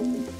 Música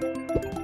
you